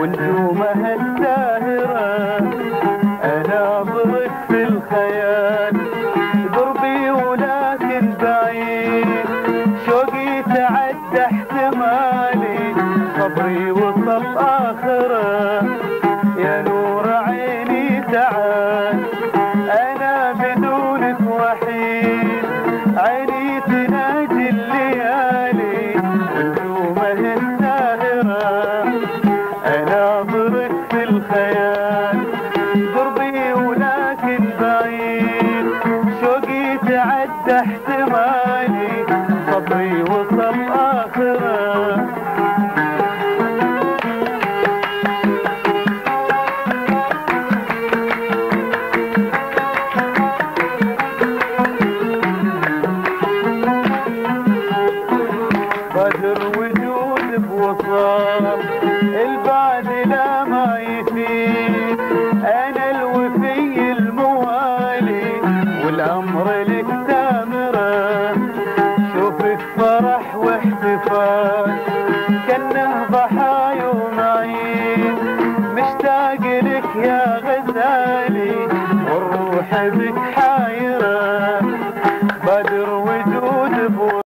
ونجومها الساهرة أناظرك في الخيال. قربي ولكن بعيد. شوقي تعدى احتمالي. صبري وصل آخرة. يا نور عيني تعال. أنا بدونك وحيد. عيني تناجي الليالي. ونجومه الساهرة أناظرك في الخيال قربي ولكن بعيد. شوقي تعدى احتمالي صبري وصل آخره. قدر القلب وصار البعد لا ما يفيد أنا الوفي الموالي والأمر لك دامرة شوف الفرح واحتفال كأنه ضحى يوم مشتاق لك يا غزالي والروح بك حاير